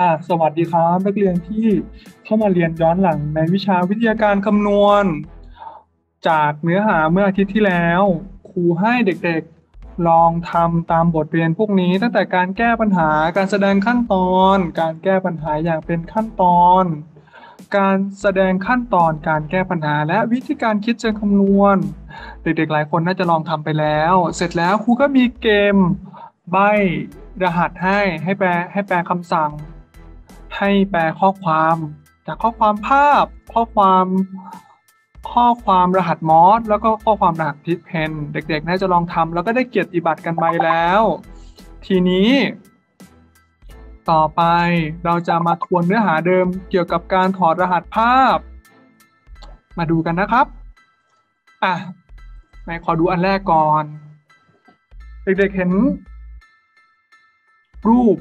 อ่าสวัสดีครับนักเรียนที่เข้ามาเรียนย้อนหลังในวิชาวิทยาการคำนวณ จากเนื้อหาเมื่ออาทิตย์ที่แล้ว ครูให้เด็กๆลองทำตามบทเรียนพวกนี้ ตั้งแต่การแก้ปัญหาการแสดงขั้นตอน การแก้ปัญหาอย่างเป็นขั้นตอน การแสดงขั้นตอนการแก้ปัญหาและวิธีการคิดเชิงคำนวณ เด็กๆ หลายคนน่าจะลองทำไปแล้ว เสร็จแล้วครูก็มีเกมใบรหัสให้ให้แปลให้แปลคำสั่ง ให้แปลข้อความ จากข้อความภาพ ข้อความ ข้อความรหัสมอสแล้วก็ข้อความรหัสพิกเพนเด็กๆ น่าจะลองทำแล้วก็ได้เกียรติบัตรกันไปแล้ว ทีนี้ ต่อไปเราจะมาทวนเนื้อหาเดิมเกี่ยวกับการถอดรหัสภาพ มาดูกันนะครับอะไหนขอดูอันแรกก่อน เด็กๆเห็น รูป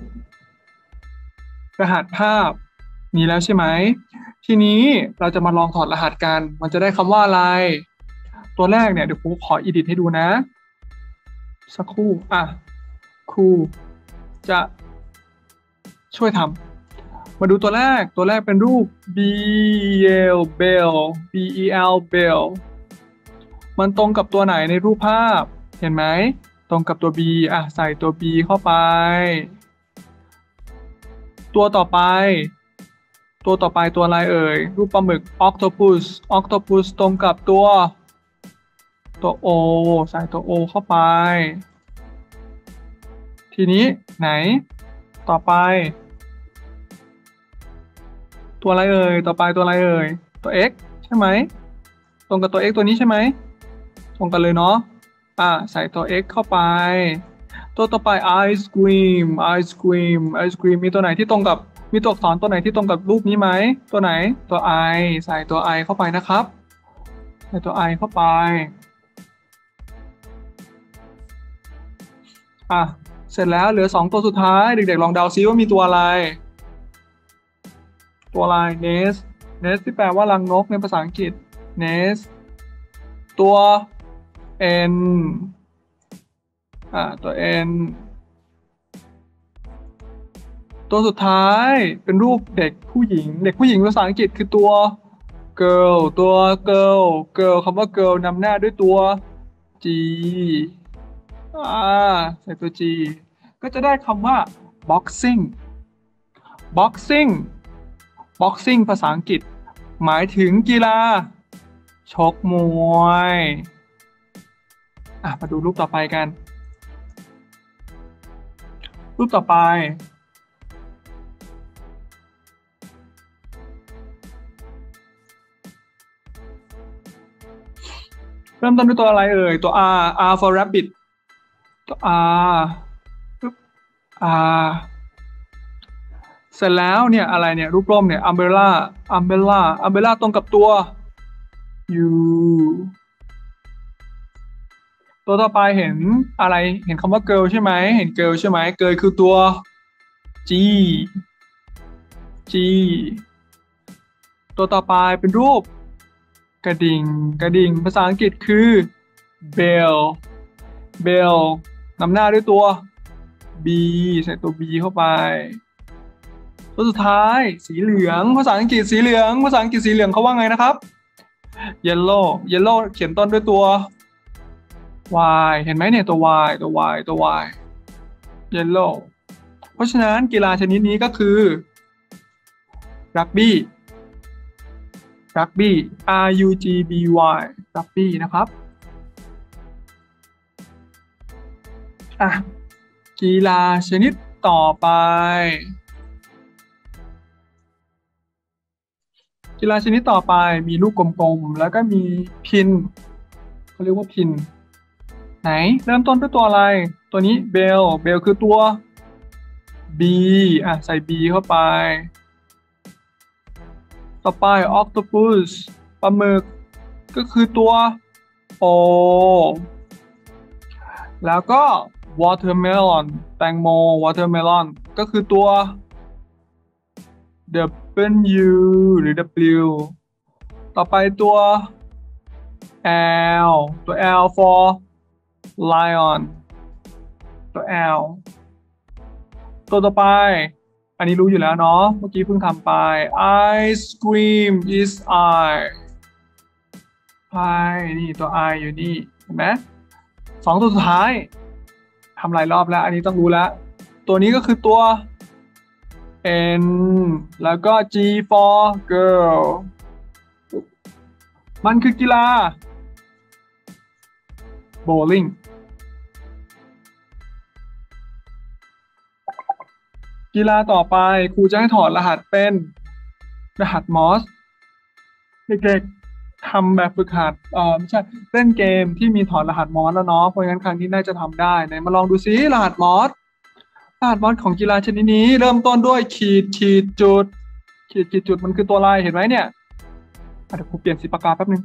รหัสภาพมีแล้วใช่ไหม ทีนี้เราจะมาลองถอดรหัสกัน มันจะได้คำว่าอะไร ตัวแรกเนี่ยเดี๋ยวครูขออีดิทให้ดูนะ สักครู่ อะ ครูจะช่วยทำ มาดูตัวแรก ตัวแรกเป็นรูป B E L Bell B E L Bell มันตรงกับตัวไหนในรูปภาพ เห็นไหม ตรงกับตัว B อะ ใส่ตัว B เข้าไป ตัวต่อไป ตัวต่อไปตัวอะไรเอ่ย รูปปลาหมึก octopus octopus ตรงกับตัว ตัว O ใส่ตัว O เข้าไป ทีนี้ไหน ต่อไป ตัวอะไรเอ่ย ต่อไปตัวอะไรเอ่ย ตัว x ใช่ไหม ตรงกับตัว x ตัวนี้ใช่ไหม ตรงกันเลยเนาะอะใส่ตัว x เข้าไป ตัวต่อไป ice cream ice cream ice cream มีตัวไหนที่ตรงกับมีตัวอักษรตัวไหนที่ตรงกับรูปนี้ไหม ตัวไหนตัว i ใส่ตัว i เข้าไปนะครับ ใส่ตัว i เข้าไป อะ เสร็จแล้วเหลือสองตัวสุดท้าย เด็กๆ ลองเดาซิว่ามีตัวอะไร ตัวอะไร nest nest ที่แปลว่ารังนกในภาษาอังกฤษ nest ตัว n อ่าตัว n ตัวสุดท้ายเป็นรูปเด็กผู้หญิง เด็กผู้หญิงภาษาอังกฤษคือตัว girl ตัว girl girl คำว่า girl นำหน้าด้วยตัว g อ่าใส่ตัว g ก็จะได้คำว่า boxing boxing boxing ภาษาอังกฤษ หมายถึงกีฬาชกมวย อะ มาดูรูปต่อไปกัน รูปต่อไป เริ่มต้นด้วยตัวอะไรเอ่ย ตัว R R for rabbit ตัว R R เสร็จแล้วเนี่ยอะไรเนี่ยรูปร่มเนี่ย umbrella umbrella umbrella ตรงกับตัว U ตัวต่อไปเห็นอะไรเห็นคำว่า girl ใช่ไหมเห็น girl ใช่ไหม girl คือตัว G G ตัวต่อไปเป็นรูป กระดิ่งกระดิ่งภาษาอังกฤษคือ bell bell นำหน้าด้วยตัว B ใส่ตัว B เข้าไป ตัวสุดท้ายสีเหลืองภาษาอังกฤษสีเหลืองภาษาอังกฤษสีเหลืองเขาว่าไงนะครับ yellow yellow เขียนต้นด้วยตัว y เห็นไหมเนี่ยตัว y ตัว y ตัว y yellow เพราะฉะนั้นกีฬาชนิดนี้ก็คือรักบี้รักบี้ R U G B Y รักบี้นะครับอะกีฬาชนิดต่อไป กีฬาชนิดต่อไปมีลูกกลมๆ แล้วก็มีพินเขาเรียกว่าพิน ไหน เริ่มต้นด้วยตัวอะไร ตัวนี้เบลเบลคือตัว B อะ ใส่ B เข้าไป ต่อไป octopus ปลาหมึก ก็คือตัว O แล้วก็ watermelon แตงโม watermelon ก็คือตัว W หรือ W ต่อไปตัว L ตัว L for lion ตัว L ตัวต่อไป อันนี้รู้อยู่แล้วเนาะ เมื่อกี้เพิ่งทำไป ice cream is I I นี่ตัว I อยู่นี่ เห็นไหมสองตัวสุดท้ายทำหลายรอบแล้ว อันนี้ต้องรู้แล้ว ตัวนี้ก็คือตัว N แล้วก็ G for girl มันคือกีฬา bowling กีฬาต่อไปครูจะให้ถอดรหัสเป็น รหัสมอสเด็กๆทำแบบฝึกหัดเออไม่ใช่เล่นเกมที่มีถอดรหัสมอสแล้วเนาะเพราะงั้นครั้งนี้น่าจะทำได้ไหนมาลองดูซิรหัสมอสรหัสมอสของกีฬาชนิดนี้ เริ่มต้นด้วยขีดขีดจุด ขีดขีดจุดมันคือตัวอะไรเห็นไหมเนี่ยเดี๋ยวครูเปลี่ยนสีปากกาแป๊บนึง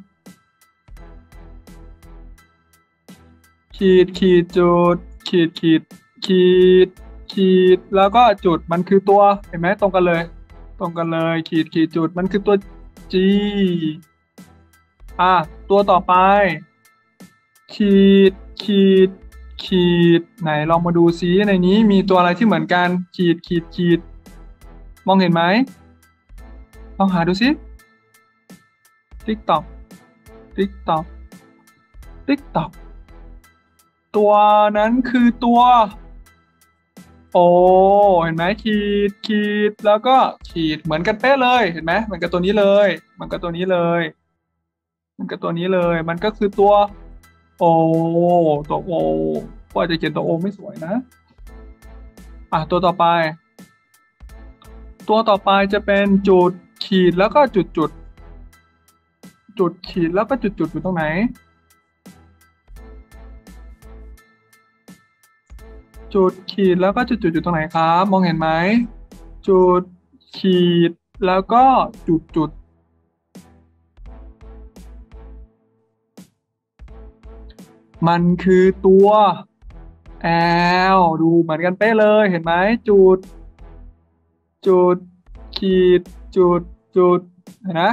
ขีดขีดจุด ขีดขีดขีด ขีดแล้วก็จุดมันคือตัวเห็นไหมตรงกันเลย ตรงกันเลย ขีดขีดจุดมันคือตัว G อะตัวต่อไป ขีดขีด ขีดไหนลองมาดูซิในนี้มีตัวอะไรที่เหมือนกัน ขีดขีดขีด มองเห็นไหมลองหาดูซิติ๊กตอกติ๊กตอกติ๊กตอกตัวนั้นคือตัว โอ้เห็นไหมขีดขีดแล้วก็ขีดเหมือนกันเป๊ะเลยเห็นไหมเหมือนกับตัวนี้เลย มันก็ตัวนี้เลย มันก็ตัวนี้เลย มันก็คือตัวโอตัวโอก็จะเขียนตัวโอไม่สวยนะอะตัวต่อไป ตัวต่อไปจะเป็นจุดขีดแล้วก็จุดจุดจุดขีดแล้วก็จุดจุดอยู่ตรงไหน จุดขีดแล้วก็จุดจุดอยู่ตรงไหนครับ มองเห็นไหม จุดขีดแล้วก็จุดจุดมันคือตัว L ดูเหมือนกันเป๊ะเลยเห็นไหมจุด จุด ขีด จุด จุดเห็นนะ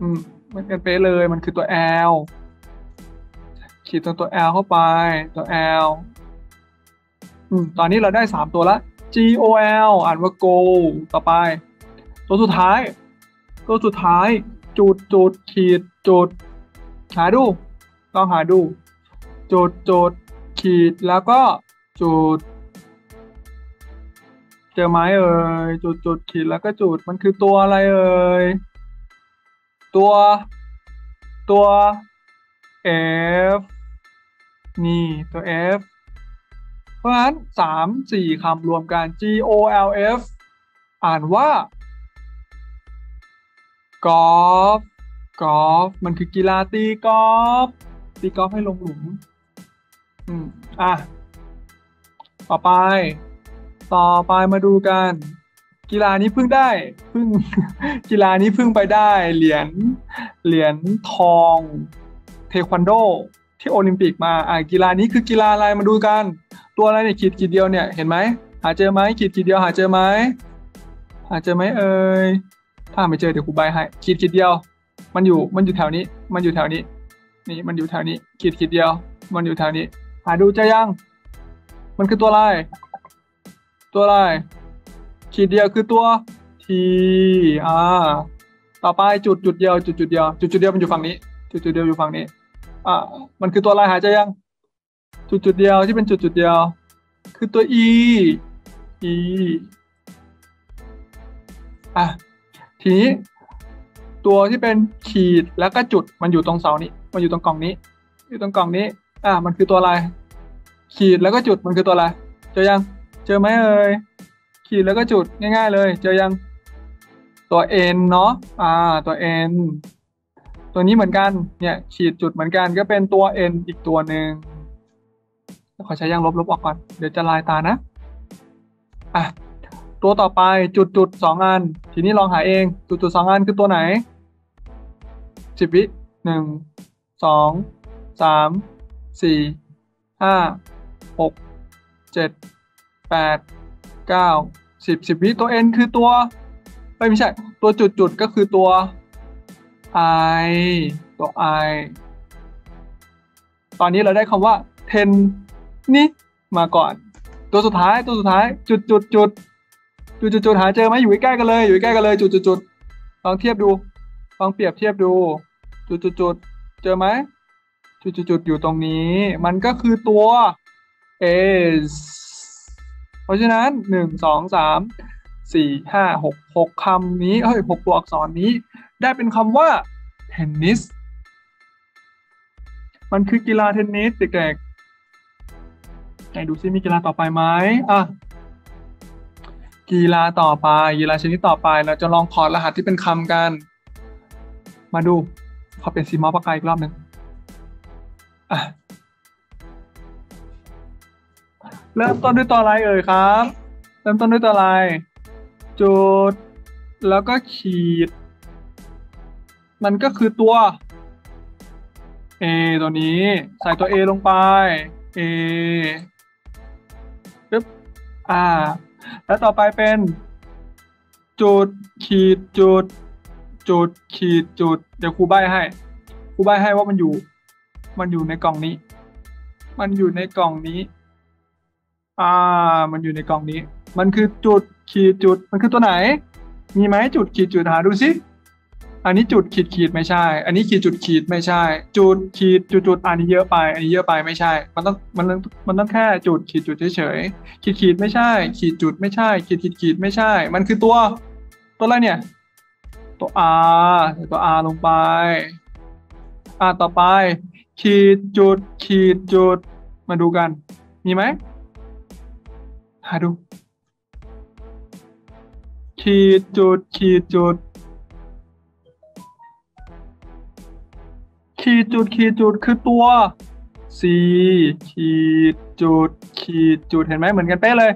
อืมเหมือนกันเป๊ะเลยมันคือตัว L ขีดตรงตัว L เข้าไปตัว L อืม ตอนนี้เราได้สามตัวละ G O L อ่านว่า go ต่อไป ตัวสุดท้าย ตัวสุดท้าย จุดจุดขีดจุด หาดูลองหาดู จุดจุดขีดแล้วก็จุด เจอไหมเอ่ยจุดจุดขีดแล้วก็จุดมันคือตัวอะไรเอ่ยตัว ตัว F นี่ตัว F ราะฉะนั้นสามสี่คำรวมกัน G O L F อ่านว่ากอล์ฟกอล์ฟมันคือกีฬาตีกอล์ฟตีกอล์ฟให้ลงหลุม อืม อะ ต่อไป ต่อไปมาดูกัน กีฬานี้เพิ่งได้เพิ่งกีฬานี้เพิ่งไปได้ เหรียญเหรียญทอง เทควันโด ที่โอลิมปิกมา อะกีฬานี้คือกีฬาอะไรมาดูกัน ตัวอะไรเนี่ยขีดขีดเดียวเนี่ยเห็นไหมหาเจอไหมขีดขีดเดียวหาเจอไหมหาเจอไหมเอ่ยถ้าไม่เจอเดี๋ยวครูใบให้ขีดขีดเดียว มันอยู่มันอยู่แถวนี้ มันอยู่แถวนี้ นี่มันอยู่แถวนี้ขีดขีดเดียว มันอยู่แถวนี้ หาดูเจะยัง มันคือตัวอะไร ตัวอะไร ขีดเดียวคือตัวทีอ่าต่อไปจุดจุดเดียวจุดจุดเดียวจุดจุดเดียวมันอยู่ฝั่งนี้ จุดจุดเดียวอยู่ฝั่งนี้ อ่ามันคือตัวอะไรหาเจะยัง จุดจุดเดียวที่เป็นจุดจุดเดียว คือตัว e e อะทีนี้ตัวที่เป็นขีดแล้วก็จุดมันอยู่ตรงเสานี้ มันอยู่ตรงกล่องนี้ อยู่ตรงกล่องนี้ อะมันคือตัวอะไร ขีดแล้วก็จุดมันคือตัวอะไร เจอยัง เจอไหมเอ่ยขีดแล้วก็จุดง่าย ๆ เลย เจอยังตัว n เนาะอ่าตัว n ตัวนี้เหมือนกันเนี่ยขีดจุดเหมือนกันก็เป็นตัว n อีกตัวหนึ่ง ขอใช้ยางลบลบออกก่อน เดี๋ยวจะลายตานะ อะ ตัวต่อไปจุดจุดสองอัน ทีนี้ลองหาเอง จุดจุดสองอันคือตัวไหนสิบวิหนึ่งสองสามสี่ห้าหกเจ็ดแปดเก้าสิบสิบวิตัว n คือตัวไม่ใช่ ตัวจุดจุดก็คือตัว i ตัว i ตอนนี้เราได้คำว่า ten นี่มาก่อน ตัวสุดท้ายตัวสุดท้าย จุดจุดจุดจุดจุดจุดหาเจอไหมอยู่ใกล้กันเลยอยู่ใกล้กันเลย จุดจุดจุดลองเทียบดูลองเปรียบเทียบดู จุดจุดจุดเจอไหมจุดจุดจุดอยู่ตรงนี้ มันก็คือตัว is เพราะฉะนั้นหนึ่งสองสามสี่ห้าหกหกคำนี้เฮ้ยหกตัวอักษรนี้ ได้เป็นคำว่าเทนนิสมันคือกีฬาเทนนิสเด็กๆ ไหนดูซิมีกีฬาต่อไปไหมอะกีฬาต่อไปกีฬาชนิดต่อไปเราจะลองถอดรหัสที่เป็นคำกัน มาดูขอเป็นสีมาปากกาอีกรอบหนึ่งอะเริ่มต้นด้วยตัวอะไรเอ่ยครับ เริ่มต้นด้วยตัวอะไรจุด แล้วก็ขีด มันก็คือตัว A ตัวนี้ ใส่ตัว A ลงไป A อ่า แล้วต่อไปเป็น จุดขีดจุด จุดขีดจุด เดี๋ยวครูใบให้ครูใบให้ว่ามันอยู่ มันอยู่ในกล่องนี้ มันอยู่ในกล่องนี้ อ่า มันอยู่ในกล่องนี้ มันคือจุดขีดจุด มันคือตัวไหน มีไหมจุดขีดจุดหาดูสิ อันนี้จุดขีดขีดไม่ใช่ อันนี้ขีดจุดขีดไม่ใช่ จุดขีดจุดจุดอันนี้เยอะไป อันนี้เยอะไปไม่ใช่ มันต้องมันต้องมันต้องแค่จุดขีดจุดเฉยๆขีดขีดไม่ใช่ ขีดจุดไม่ใช่ ขีดขีดขีดไม่ใช่ มันคือตัว ตัวอะไรเนี่ย ตัว R ตัว R ลงไปอ่าต่อไป ขีดจุด ขีดจุด มาดูกัน มีไหมหาดู ขีดจุด ขีดจุด ขีดจุดขีดจุดคือตัว C ขีดจุด ขีดจุดเห็นไหมเหมือนกันเป๊ะเลย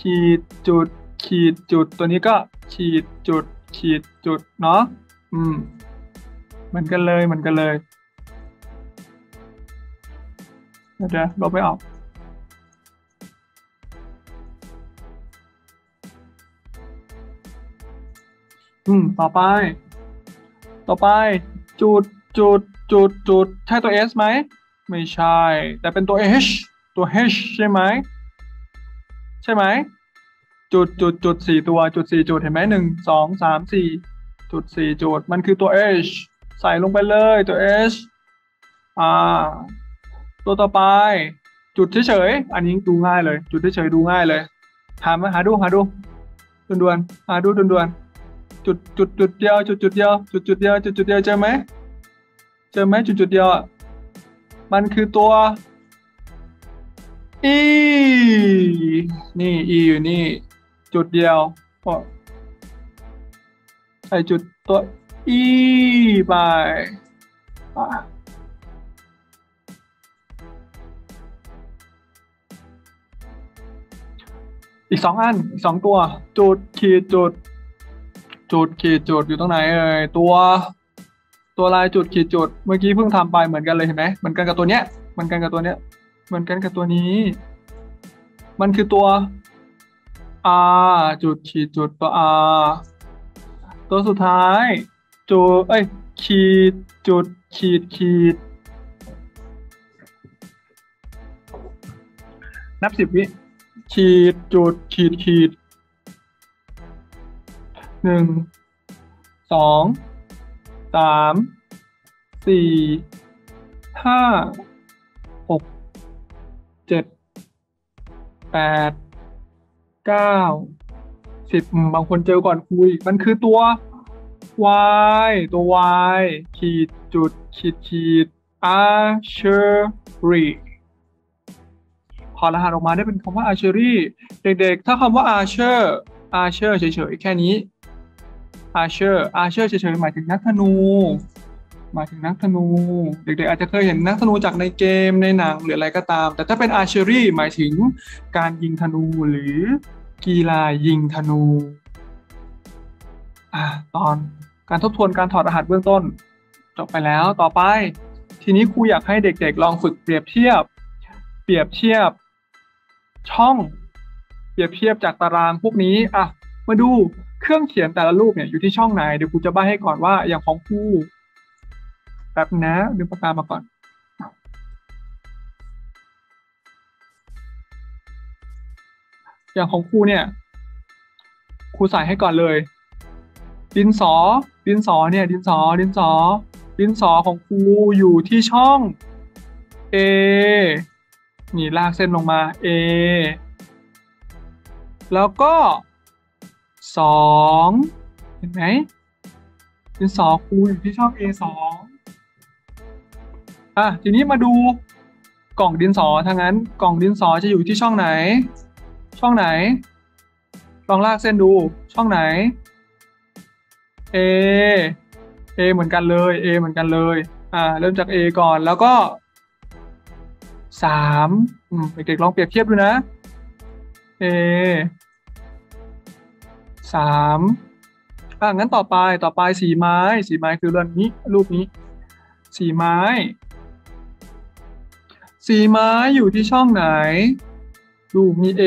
ขีดจุด ขีดจุดตัวนี้ก็ ขีดจุด ขีดจุดเนาะอืมเหมือนกันเลยเหมือนกันเลยเดี๋ยวเดี๋ยวลบไม่ออกอืม ต่อไป ต่อไป จุดจุด จุดจุดใช่ตัว S ไหม ไม่ใช่ แต่เป็นตัว H ตัว H ใช่ไหม ใช่ไหม จุดจุดจุดสี่ตัวจุดสี่จุดเห็นไหมหนึ่งสองสามสี่จุดสี่จุดมันคือตัว H ใส่ลงไปเลยตัว H อ่า ตัวต่อไป จุดเฉยๆอันนี้ดูง่ายเลย จุดเฉยๆดูง่ายเลยหามาหาดูหาดูด่วนๆหาดูด่วนๆจุดจุดจุดเดียวจุดจุดเดียวจุดจุดเดียวจุดจุดเดียวเจอไหม เจอไหมจุดจุดเดียวอะ มันคือตัว E นี่ E อยู่นี่ จุดเดียวก็ใส่จุดตัว E ไปอีกสองอันอีกสองตัว จุดขีดจุด จุดขีดจุดอยู่ตรงไหนเอ่ยตัว ตัวลายจุดขีดจุด เมื่อกี้เพิ่งทำไปเหมือนกันเลยเห็นไหมเหมือนกันกับตัวเนี้ยเหมือนกันกับตัวเนี้ยเหมือนกันกับตัวนี้ มันคือตัว R จุดขีดจุดตัว R ตัวสุดท้ายจุดเอ้ยขีดจุดขีดขีด นับสิบวิขีดจุดขีดขีดหนึ่งสอง สามสี่ห้าหกเจ็ดแปดเก้าสิบบางคนเจอก่อนคุย มันคือตัว y ตัว y ขีดจุดขีดขีด archery พอรหัสออกมาได้เป็นคำว่า archery เด็กๆ ถ้าคำว่า archer archer เฉยๆ แค่นี้ archer archer เฉยๆหมายถึงนักธนูหมายถึงนักธนู เด็กๆอาจจะเคยเห็นนักธนูจากในเกมในหนังหรืออะไรก็ตาม แต่ถ้าเป็น archery หมายถึงการยิงธนูหรือกีฬายิงธนูอะตอนการทบทวนการถอดรหัสเบื้องต้น จบไปแล้วต่อไป ทีนี้ครูอยากให้เด็กๆ ลองฝึกเปรียบเทียบ เปรียบเทียบช่อง เปรียบเทียบจากตารางพวกนี้อะ มาดูเครื่องเขียนแต่ละรูปเนี่ยอยู่ที่ช่องไหนเดี๋ยวครูจะใบ้ให้ก่อนว่าอย่างของครูแป๊บนะดึงปากกามาก่อน อย่างของครูเนี่ยครูใส่ให้ก่อนเลย ดินสอ ดินสอเนี่ย ดินสอ ดินสอ ดินสอของครูอยู่ที่ช่อง A นี่ลากเส้นลงมา A แล้วก็ สองเห็นไหมดินสอคูอยู่ที่ช่อง A สองอะทีนี้มาดูกล่องดินสอทางนั้น กล่องดินสอจะอยู่ที่ช่องไหน ช่องไหน ลองลากเส้นดูช่องไหน A A เหมือนกันเลย A เหมือนกันเลย อ่า เริ่มจาก A ก่อนแล้วก็สามเด็กๆลองเปรียบเทียบดูนะ A สามอะงั้นต่อไปต่อไปสีไม้ สีไม้คือเรื่องนี้รูปนี้ สีไม้ สีไม้อยู่ที่ช่องไหน ดูมี A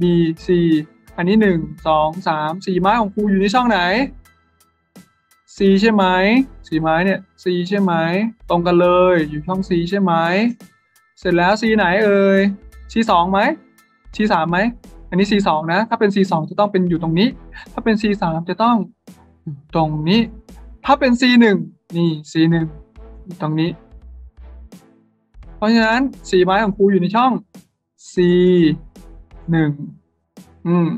B C อันนี้หนึ่งสองสามสีไม้ของครูอยู่ในช่องไหน C ใช่ไหมสีไม้เนี่ย C ใช่ไหมตรงกันเลย อยู่ช่อง C ใช่ไหมเสร็จแล้ว C ไหนเอ่ย C สองไหม C สามไหม อันนี้ C สองนะ ถ้าเป็น C สองจะต้องเป็นอยู่ตรงนี้ ถ้าเป็น C สามจะต้องตรงนี้ ถ้าเป็น C หนึ่งนี่ C หนึ่งตรงนี้ เพราะฉะนั้นสีไม้ของครูอยู่ในช่อง C หนึ่งอืม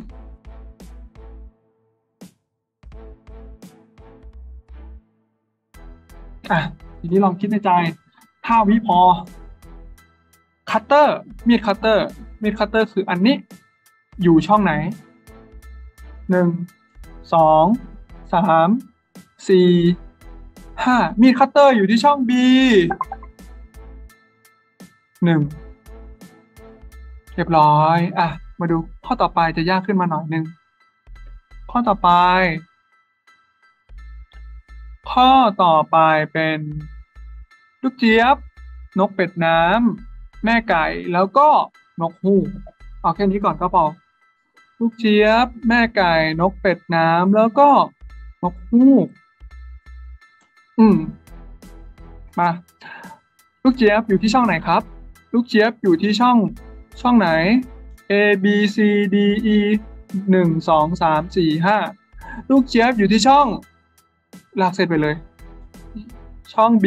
อะทีนี้ลองคิดในใจห้าวิพอคัตเตอร์มีดคัตเตอร์มีดคัตเตอร์คืออันนี้ อยู่ช่องไหนหนึ่งสองสามสี่ห้ามีดคัตเตอร์อยู่ที่ช่อง B หนึ่งเรียบร้อย อะ มาดูข้อต่อไปจะยากขึ้นมาหน่อยหนึ่งข้อต่อไป ข้อต่อไปเป็น ลูกเจี๊ยบ นกเป็ดน้ำแม่ไก่แล้วก็นกฮูกเอาแค่นี้ก่อนก็พอ ลูกเจี๊ยบ แม่ไก่นกเป็ดน้ำแล้วก็นกฮูก อืม มา ลูกเจี๊ยบอยู่ที่ช่องไหนครับ ลูกเจี๊ยบอยู่ที่ช่อง ช่องไหน A B C D E หนึ่งสองสามสี่ห้าลูกเจี๊ยบอยู่ที่ช่อง ลากเส้นไปเลย ช่อง B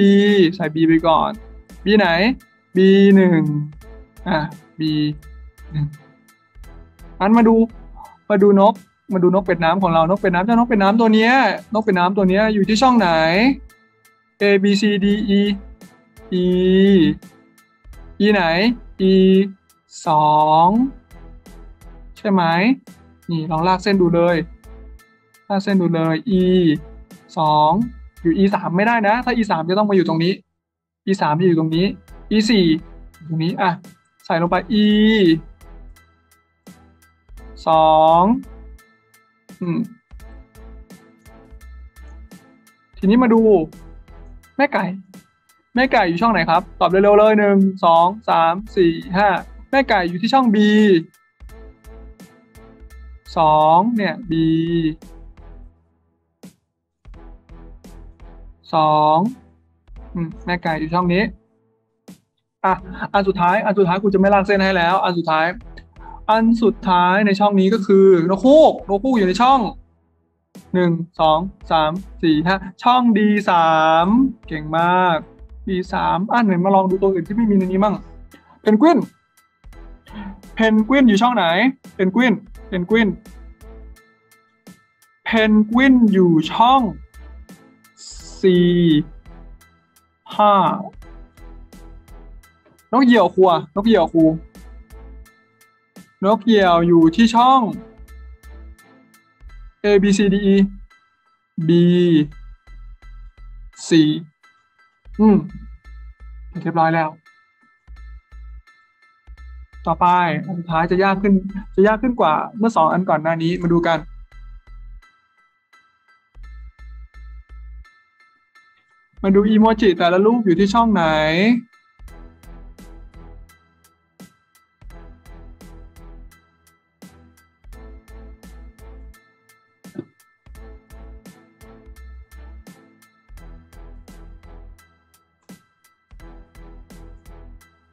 ใส่ B ไปก่อน B ไหน B หนึ่งอะ B หนึ่งอันมาดู มาดูนก มาดูนกเป็ดน้ำของเรา นกเป็ดน้ำเจ้านกเป็ดน้ำตัวเนี้ย นกเป็ดน้ำตัวเนี้ยอยู่ที่ช่องไหน A B C D E E E ไหน E สองใช่ไหมนี่ลองลากเส้นดูเลย ลากเส้นดูเลย E สองอยู่ E สามไม่ได้นะ ถ้า E สามจะต้องมาอยู่ตรงนี้ E สามจะอยู่ตรงนี้ E สี่ตรงนี้อะใส่ลงไป E สองอืมทีนี้มาดู แม่ไก่ แม่ไก่อยู่ช่องไหนครับ ตอบเร็วๆเลยหนึ่งสองสามสี่ห้าแม่ไก่อยู่ที่ช่อง B สองเนี่ย B สองอมแม่ไก่อยู่ช่องนี้อะอันสุดท้าย อันสุดท้ายกูจะไม่ลากเส้นให้แล้ว อันสุดท้าย อันสุดท้ายในช่องนี้ก็คือนกฮูกนกฮูกอยู่ในช่องหนึ่งสองสามสี่ห้าช่อง D สามเก่งมาก D สามอ่านไหนมาลองดูตัวอื่นที่ไม่มีในนี้มั่งเพนกวินเพนกวินอยู่ช่องไหนเพนกวินเพนกวินเพนกวินอยู่ช่อง C ห้านกเหยี่ยวครัวนกเหยี่ยวครู นกเหยี่ยวอยู่ที่ช่อง A B C D E B C อืมเรียบร้อยแล้ว ต่อไปอันสุดท้ายจะยากขึ้น จะยากขึ้นกว่าเมื่อสองอันก่อนหน้านี้มาดูกัน มาดูอีโมจิแต่ละรูปอยู่ที่ช่องไหน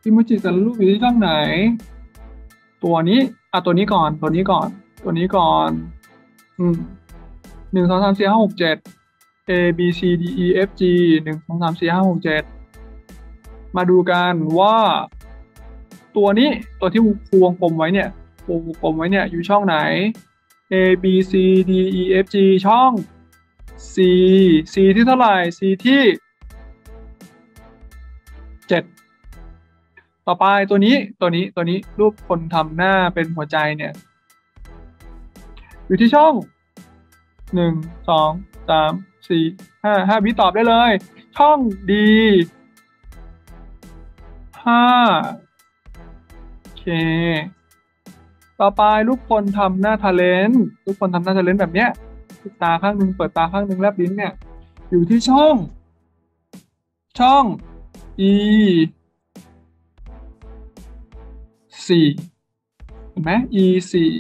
อิโมจิแต่ละรูปอยู่ที่ช่องไหน ตัวนี้ อะตัวนี้ก่อน ตัวนี้ก่อน ตัวนี้ก่อน อืมหนึ่งสองสามสี่ห้าหกเจ็ด A B C D E F G หนึ่งสองสามสี่ห้าหกเจ็ดมาดูกันว่า ตัวนี้ตัวที่ครูวงกลมไว้เนี่ยวงกลมไว้เนี่ยอยู่ช่องไหน A B C D E F G ช่อง C C ที่เท่าไหร่ C ที่เจ็ด ต่อไปตัวนี้ตัวนี้ตัวนี้รูปคนทำหน้าเป็นหัวใจเนี่ย อยู่ที่ช่องหนึ่งสองสามสี่ห้าห้าวิตอบได้เลย ช่องดีห้าโอเค ต่อไปลูกคนทำหน้าทาเลนลูกคนทำหน้าทาเลนแบบเนี้ยปิดตาข้างหนึ่งเปิดตาข้างหนึ่งแลบลิ้นเนี่ย อยู่ที่ช่อง ช่อง e สี่เห็นไหม e สี่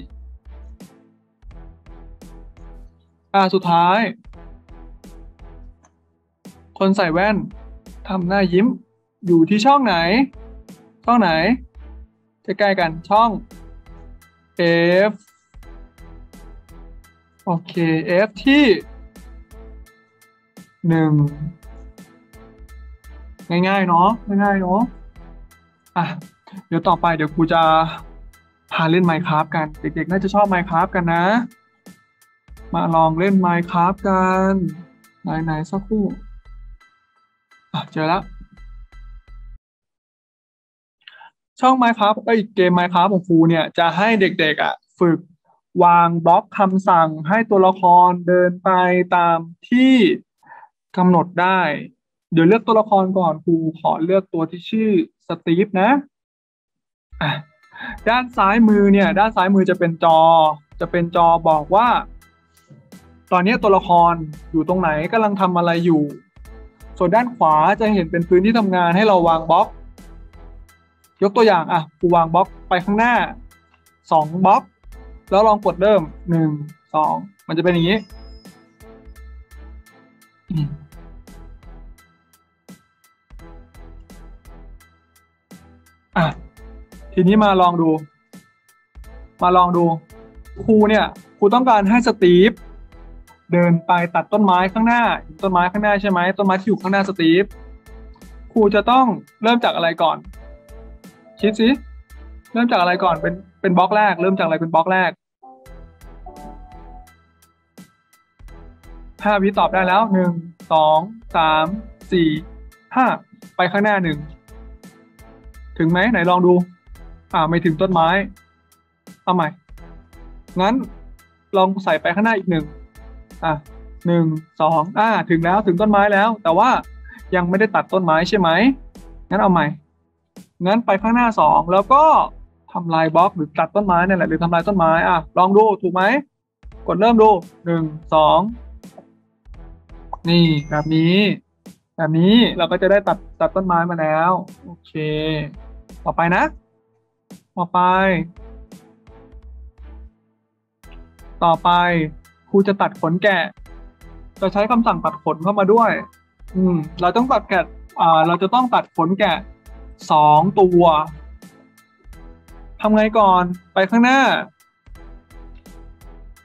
อ่าสุดท้าย คนใส่แว่นทำหน้ายิ้มอยู่ที่ช่องไหน ช่องไหนใกล้ๆกันช่อง F โอเค F ที่หนึ่งง่ายๆเนาะง่ายๆเนาะอะ เดี๋ยวต่อไปเดี๋ยวครูจะพาเล่น Minecraft กัน เด็กๆ น่าจะชอบ Minecraft กันนะ มาลองเล่น Minecraft กันไหนๆสักครู่อะเจอแล้วช่อง Minecraft เอ้ยเกม Minecraft ของครูเนี่ยจะให้เด็กๆอะฝึกวางบล็อกคำสั่งให้ตัวละครเดินไปตามที่กำหนดได้ เดี๋ยวเลือกตัวละครก่อนครูขอเลือกตัวที่ชื่อสตีฟนะ ด้านซ้ายมือเนี่ย ด้านซ้ายมือจะเป็นจอ จะเป็นจอบอกว่า ตอนนี้ตัวละครอยู่ตรงไหนกำลังทำอะไรอยู่ ส่วนด้านขวาจะเห็นเป็นพื้นที่ทำงานให้เราวางบล็อก ยกตัวอย่างอะครูวางบล็อกไปข้างหน้าสองบล็อกแล้วลองกดเริ่มหนึ่งสองมันจะเป็นอย่างนี้อะ ทีนี้มาลองดู มาลองดู ครูเนี่ย ครูต้องการให้สตีฟเดินไปตัดต้นไม้ข้างหน้า ต้นไม้ข้างหน้าใช่ไหมต้นไม้ที่อยู่ข้างหน้าสตีฟครูจะต้องเริ่มจากอะไรก่อน คิดสิเริ่มจากอะไรก่อนเป็นเป็นบล็อกแรก เริ่มจากอะไรเป็นบล็อกแรกห้าวิตอบได้แล้วหนึ่งสองสามสี่ห้าไปข้างหน้าหนึ่งถึงไหมไหนลองดู อ่าไม่ถึงต้นไม้ เอาใหม่ งั้นลองใส่ไปข้างหน้าอีกหนึ่งอะหนึ่งสองอ่าถึงแล้วถึงต้นไม้แล้ว แต่ว่ายังไม่ได้ตัดต้นไม้ใช่ไหมงั้นเอาใหม่ งั้นไปข้างหน้าสองแล้วก็ทำลายบล็อกหรือตัดต้นไม้นี่แหละหรือทำลายต้นไม้อะลองดูถูกไหมกดเริ่มดูหนึ่งสองนี่แบบนี้แบบนี้เราก็จะได้ตัดตัดต้นไม้มาแล้ว โอเค ต่อไปนะ ต่อไป ต่อไปครูจะตัดขนแกะ จะใช้คำสั่งตัดขนเข้ามาด้วย อืม เราต้องตัดแกะอ่าเราจะต้องตัดขนแกะสองตัวทำไงก่อน ไปข้างหน้า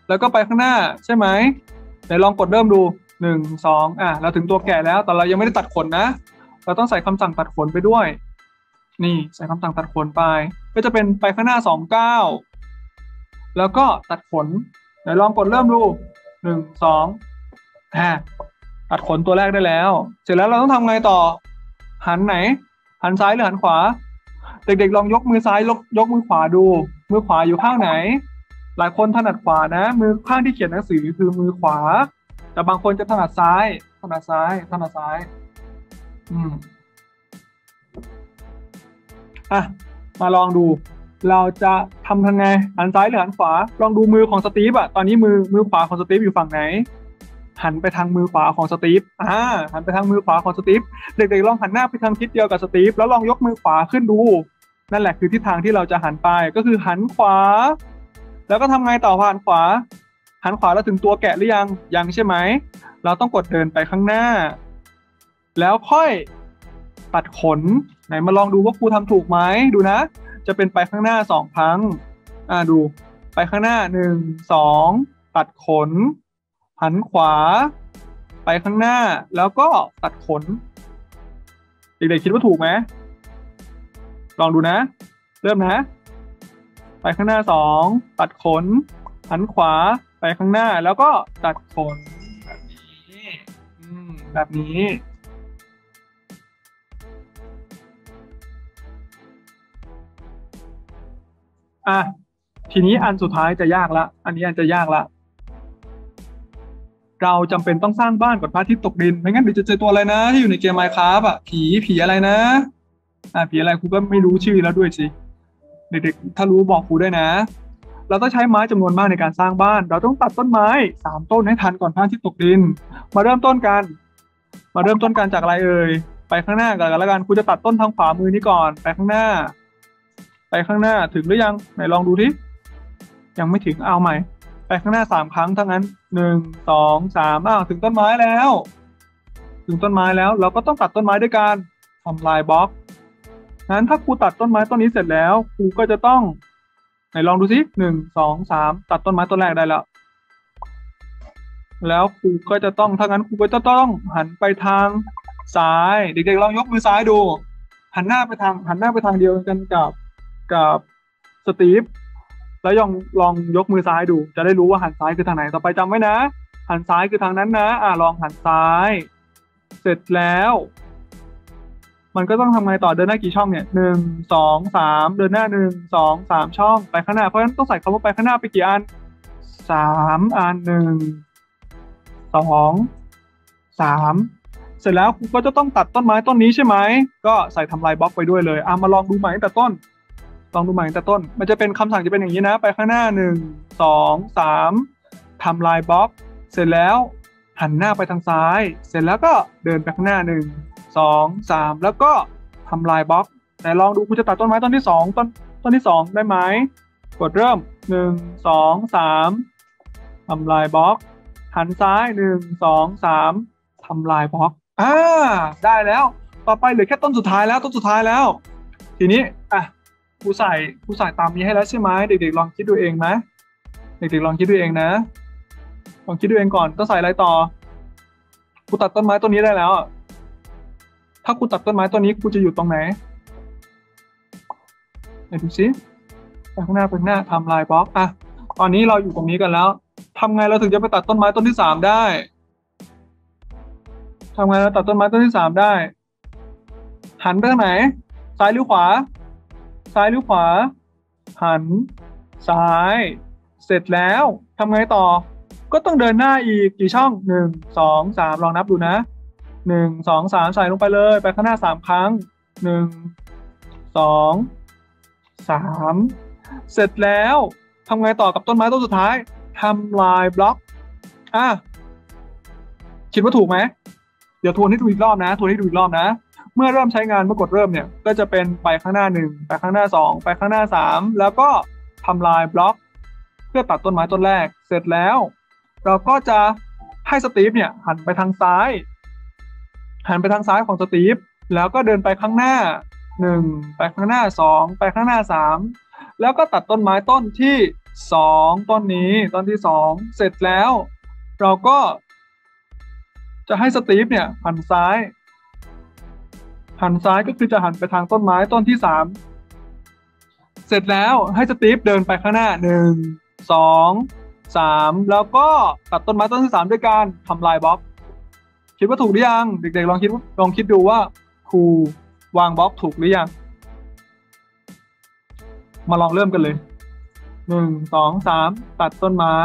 แล้วก็ไปข้างหน้าใช่ไหมไหนลองกดเริ่มดูหนึ่งสองอะเราถึงตัวแก่แล้ว แต่เรายังไม่ได้ตัดขนนะ เราต้องใส่คำสั่งตัดขนไปด้วย นี่ใส่คำสั่งตัดขนไป ก็จะเป็นไปข้างหน้าสองเก้าแล้วก็ตัดขนไหนลองกดเริ่มดูหนึ่งสองอะตัดขนตัวแรกได้แล้ว เสร็จแล้วเราต้องทำไงต่อ หันไหน หันซ้ายหรือหันขวา เด็กๆ ลองยกมือซ้ายยกยกมือขวาดู มือขวาอยู่ข้างไหน หลายคนถนัดขวานะ มือข้างที่เขียนหนังสือคือมือขวา แต่บางคนจะถนัดซ้าย ถนัดซ้าย ถนัดซ้าย อืม อะมาลองดู เราจะทำทางไงหันซ้ายหรือหันขวา ลองดูมือของสตีฟอะตอนนี้มือมือขวาของสตีฟอยู่ฝั่งไหน หันไปทางมือขวาของสตีฟอ่าหันไปทางมือขวาของสตีฟเด็กๆลองหันหน้าไปทางทิศเดียวกับสตีฟแล้วลองยกมือขวาขึ้นดู นั่นแหละคือทิศทางที่เราจะหันไปก็คือหันขวา แล้วก็ทำไงต่อผ่านขวา หันขวาแล้วถึงตัวแกะหรือยังยังใช่ไหมเราต้องกดเดินไปข้างหน้า แล้วค่อย ตัดขน ไหนมาลองดูว่าครูทำถูกไหมดูนะ จะเป็นไปข้างหน้าสองครั้ง อ่าดู ไปข้างหน้าหนึ่งสองตัดขน หันขวา ไปข้างหน้าแล้วก็ตัดขนเด็กๆคิดว่าถูกไหมลองดูนะ เริ่มนะ ไปข้างหน้าสองตัดขน หันขวาไปข้างหน้าแล้วก็ตัดขนแบบนี้แบบนี้ อะทีนี้อันสุดท้ายจะยากละ อันนี้อันจะยากละ เราจำเป็นต้องสร้างบ้านก่อนพระอาทิตย์ตกดินไม่งั้นเดี๋ยวจะเจอตัวอะไรนะ ที่อยู่ในเกมไมค์ครับอะผีผีอะไรนะ อะผีอะไรครูก็ไม่รู้ชื่อแล้วด้วยสิเด็กๆถ้ารู้บอกครูได้นะ เราต้องใช้ไม้จำนวนมากในการสร้างบ้าน เราต้องตัดต้นไม้สามต้นให้ทันก่อนพระอาทิตย์ตกดิน มาเริ่มต้นกัน มาเริ่มต้นกันจากอะไรเอ่ยไปข้างหน้ากันแล้วกันครูจะตัดต้นทางขวามือนี้ก่อน ไปข้างหน้า ไปข้างหน้าถึงหรือยังไหนลองดูที่ยังไม่ถึงเอาใหม่ ไปข้างหน้าสามครั้งทั้งนั้นหนึ่งสองสามอ้าวถึงต้นไม้แล้ว ถึงต้นไม้แล้ว เราก็ต้องตัดต้นไม้ด้วยการทำลายบล็อกนั้นถ้าครูตัดต้นไม้ต้นนี้เสร็จแล้วครูก็จะต้องไหนลองดูสิหนึ่งสองสามตัดต้นไม้ต้นแรกได้แล้ว แล้วครูก็จะต้องถ้างั้นครูก็จะต้องหันไปทางซ้าย เด็กๆลองยกมือซ้ายดู หันหน้าไปทาง หันหน้าไปทางเดียวกันกับ กับสตีฟแล้วลองลองยกมือซ้ายดู จะได้รู้ว่าหันซ้ายคือทางไหนต่อไปจำไว้นะ หันซ้ายคือทางนั้นนะอ่าลองหันซ้าย เสร็จแล้ว มันก็ต้องทำไงต่อเดินหน้ากี่ช่องเนี่ยหนึ่งสองสามเดินหน้าหนึ่งสองสามช่องไปข้างหน้าเพราะฉะนั้นต้องใส่คำว่าไปข้างหน้าไปกี่อันสามอันหนึ่งสองสามเสร็จแล้วครูก็จะต้องตัดต้นไม้ต้นนี้ใช่ไหม ก็ใส่ทำลายบล็อกไปด้วยเลยอะมาลองดูใหม่ตั้งแต่ต้น ลองดูใหม่ตั้งแต่ต้น มันจะเป็นคำสั่งจะเป็นอย่างนี้นะ ไปข้างหน้าหนึ่งสองสามทำลายบล็อก เสร็จแล้วหันหน้าไปทางซ้าย เสร็จแล้วก็เดินไปข้างหน้าหนึ่งสองสามแล้วก็ทำลายบล็อก แต่ลองดูคุณจะตัดต้นไม้ต้นที่สองต้นต้นที่สองได้ไหมกดเริ่มหนึ่งสองสามทำลายบล็อก หันซ้ายหนึ่งสองสามทำลายบล็อกอ่าได้แล้ว ต่อไปเหลือแค่ต้นสุดท้ายแล้วต้นสุดท้ายแล้ว ทีนี้อะ รูใส่ครูใส่ตามนี้ให้แล้วใช่ไหมเด็กๆลองคิดดูเองไหมเด็กๆลองคิดดูเองนะลองคิดดูเองก่อนต้องใส่อะไรต่อครูตัดต้นไม้ต้นนี้ได้แล้ว ถ้าครูตัดต้นไม้ต้นนี้ครูจะอยู่ตรงไหนไหนดูซิไปข้างหน้าไปข้างหน้าทำลายบล็อกอะตอนนี้เราอยู่ตรงนี้กันแล้วทำไงเราถึงจะไปตัดต้นไม้ต้นที่สามได้ทำไงเราตัดต้นไม้ต้นที่สามได้ หันไปทางไหน ซ้ายหรือขวา ซ้ายหรือขวา หัน ซ้าย เสร็จแล้วทำไงต่อ ก็ต้องเดินหน้าอีกกี่ช่องหนึ่งสองสามลองนับดูนะหนึ่งสองสามใส่ลงไปเลย ไปข้างหน้าสามครั้งหนึ่งสองสามเสร็จแล้วทำไงต่อกับต้นไม้ต้นสุดท้ายทำลายบล็อกอะคิดว่าถูกไหมเดี๋ยวทวนให้ดูอีกรอบนะ ทวนให้ดูอีกรอบนะ เมื่อเริ่มใช้งานเมื่อกดเริ่มเนี่ยก็จะเป็นไปข้างหน้าหนึ่งไปข้างหน้าสองไปข้างหน้าสามแล้วก็ทำลายบล็อก เพื่อตัดต้นไม้ต้นแรก เสร็จแล้ว เราก็จะให้สตีฟเนี่ยหันไปทางซ้าย หันไปทางซ้ายของสตีฟแล้วก็เดินไปข้างหน้าหนึ่งไปข้างหน้าสองไปข้างหน้าสามแล้วก็ตัดต้นไม้ต้นที่สองต้นนี้ต้นที่สองเสร็จแล้ว เราก็จะให้สตีฟเนี่ยหันซ้าย หันซ้ายก็คือจะหันไปทางต้นไม้ต้นที่สามเสร็จแล้วให้สตีฟเดินไปข้างหน้าหนึ่งสองสามแล้วก็ตัดต้นไม้ต้นที่สามด้วยการทำลายบล็อก คิดว่าถูกหรือยัง เด็กๆ ลองคิดลองคิดดูว่าครูวางบล็อกถูกหรือยัง มาลองเริ่มกันเลยหนึ่งสองสามตัดต้นไม้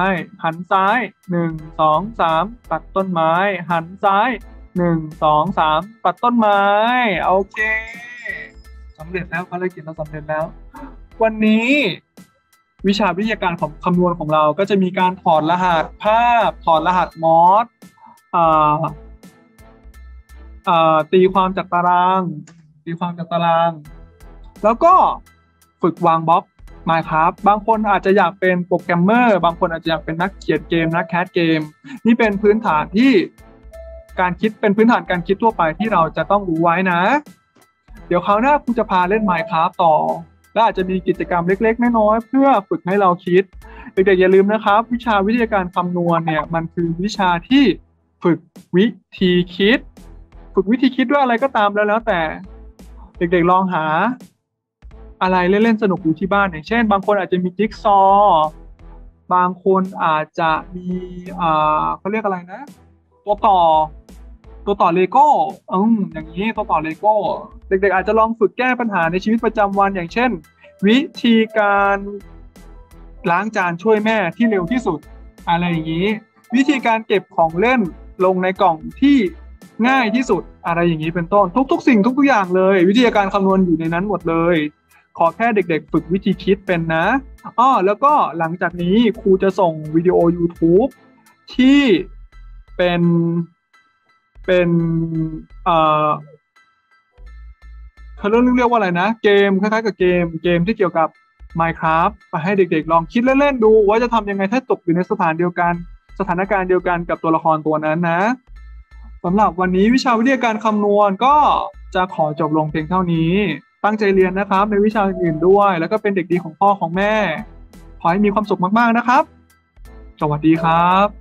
หันซ้ายหนึ่งสองสามตัดต้นไม้ หันซ้าย หนึ่งสองสามตัดต้นไม้โอเคสำเร็จแล้วภารกิจเราสำเร็จแล้ว วันนี้ วิชาวิทยาการของคำนวณของเราก็จะมีการถอดรหัสภาพ ถอดรหัสมอสตีความจากตาราง ตีความจากตาราง แล้วก็ฝึกวางบล็อกมาครับบางคนอาจจะอยากเป็นโปรแกรมเมอร์ บางคนอาจจะอยากเป็นนักเขียนเกมนักแคสเกม นี่เป็นพื้นฐานที่ การคิดเป็นพื้นฐานการคิดทั่วไปที่เราจะต้องรู้ไว้นะ เดี๋ยวคราวหน้าครูจะพาเล่น Minecraft ต่อ และอาจจะมีกิจกรรมเล็ก ๆ น้อยๆเพื่อฝึกให้เราคิด เด็กๆอย่าลืมนะครับ วิชาวิทยาการคำนวณเนี่ยมันคือวิชาที่ฝึกวิธีคิด ฝึกวิธีคิดด้วยอะไรก็ตามแล้วแล้วแต่ เด็กๆลองหา อะไรเล่นๆสนุกอยู่ที่บ้านอย่างเช่น บางคนอาจจะมีจิ๊กซอว์บางคนอาจจะมีอ่าเขาเรียกอะไรนะ ตัวต่อ ตัวต่อเลโก้อืมอย่างนี้ตัวต่อเลโก้ เด็กๆ อาจจะลองฝึกแก้ปัญหาในชีวิตประจำวันอย่างเช่น วิธีการล้างจานช่วยแม่ที่เร็วที่สุด อะไรอย่างนี้ วิธีการเก็บของเล่นลงในกล่องที่ง่ายที่สุดอะไรอย่างนี้เป็นต้น ทุก ๆ สิ่งทุกๆอย่างเลย วิธีการคำนวณอยู่ในนั้นหมดเลย ขอแค่เด็กๆ ฝึกวิธีคิดเป็นนะอ้อแล้วก็หลังจากนี้ครูจะส่งวิดีโอ YouTube ที่เป็น เป็นเอ่อเขาเรียกเรียกว่าอะไรนะ เกมคล้ายๆกับเกมเกมที่เกี่ยวกับ Minecraft ไปให้เด็กๆ ลองคิดเล่นๆดูว่าจะทำยังไงถ้าตกอยู่ในสถานเดียวกัน สถานการณ์เดียวกันกับตัวละครตัวนั้นนะสำหรับวันนี้วิชาวิทยาการคำนวณก็จะขอจบลงเพียงเท่านี้ ตั้งใจเรียนนะครับ ในวิชาอื่นๆด้วย แล้วก็เป็นเด็กดีของพ่อของแม่ ขอให้มีความสุขมากๆนะครับ สวัสดีครับ